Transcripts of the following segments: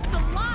To lie?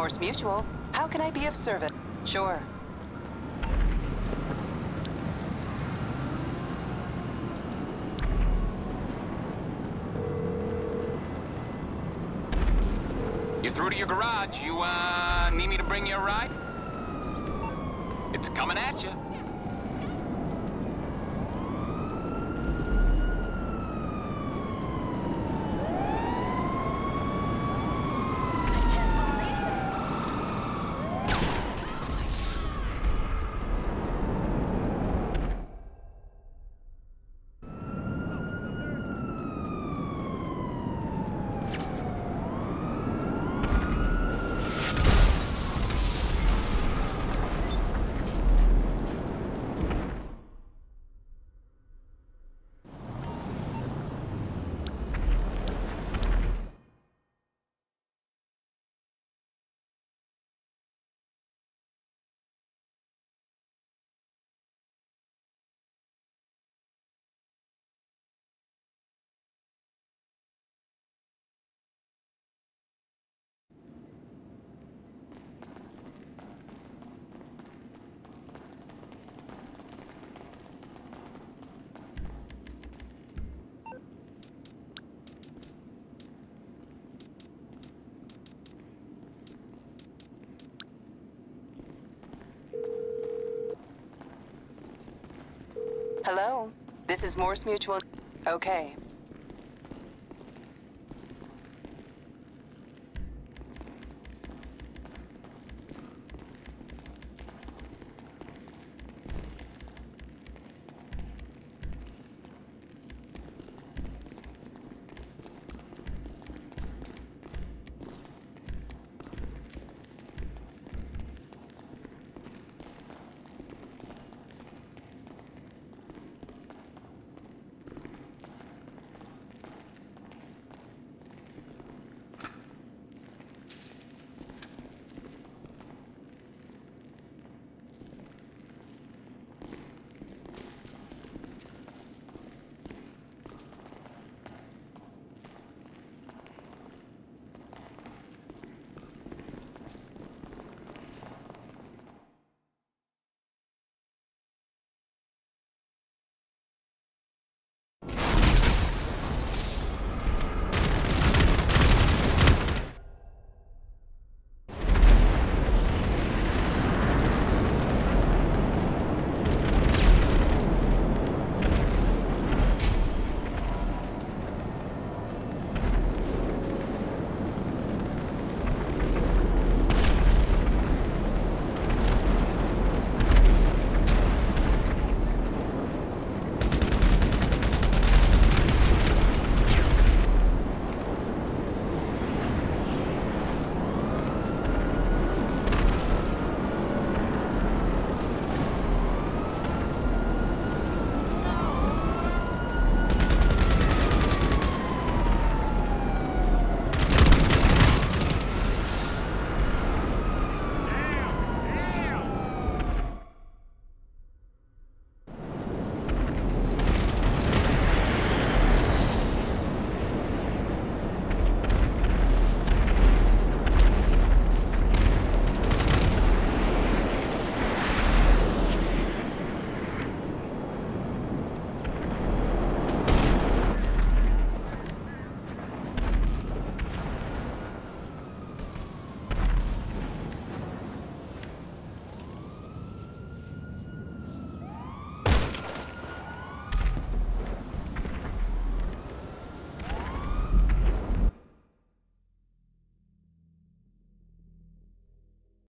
Morse Mutual. How can I be of service? Sure. You're through to your garage. You, uh, need me to bring you a ride? It's coming at you. you Hello? This is Morse Mutual. Okay.